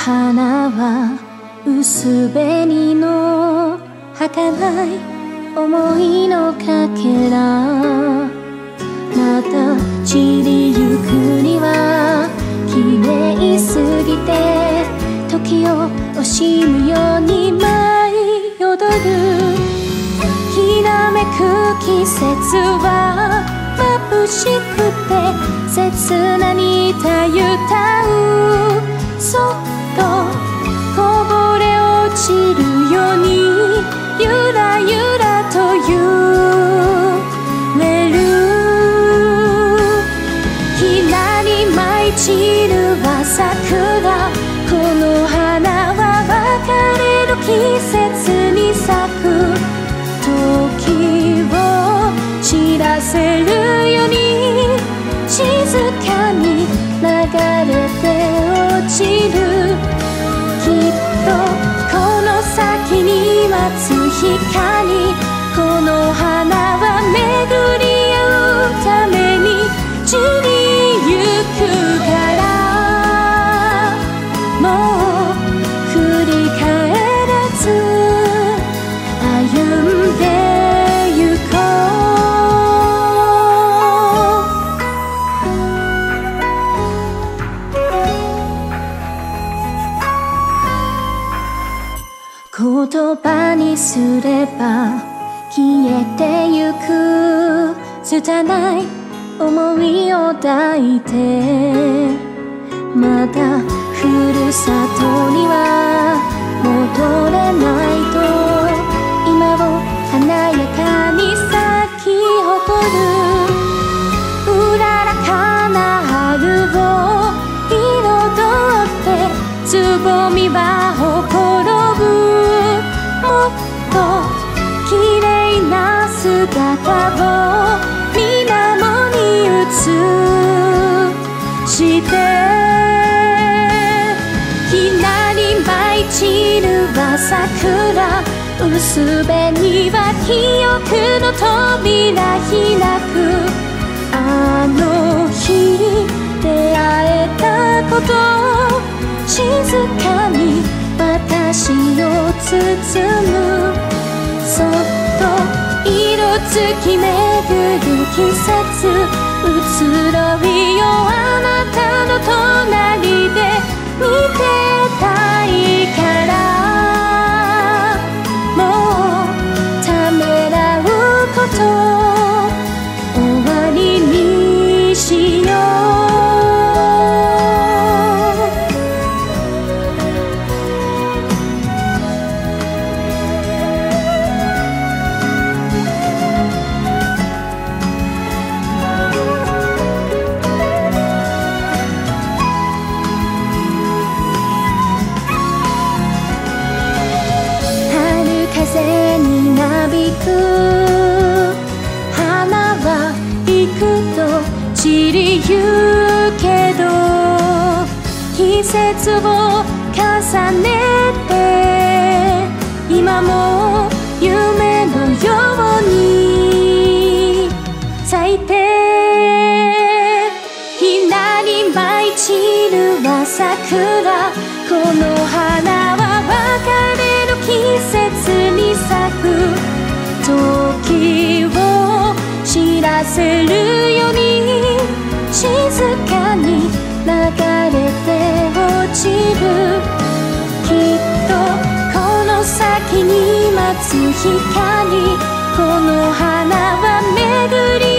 今は薄紅の儚い思いのかけらまた散りゆくには綺麗すぎて時を惜しむように舞い踊るきらめく季節は眩しくて切なにようにゆらゆらと揺れるひらり舞い散るは桜この花は別れる季節に咲く時を知らせるように静かに流れて落ちるの先に待つ光この花は巡り言葉にすれば消えてゆく。拙い思いを抱いてまだふるさとには戻れないと。今を華やかに咲き誇る。うららかな春を彩ってつぼみは姿を水面に映してひなり舞い散るは桜薄紅は記憶の扉開く。あの月めぐる季節移ろいよあなたの隣で見てたいからもうためらうこと終わりにしく。花は幾と散りゆけど季節を重ねて今も夢のように咲いてひなり舞い散るは桜この花は別れる季節に咲く。せるように静かに流れて落ちる。きっとこの先に待つ光この花は巡り合うために散り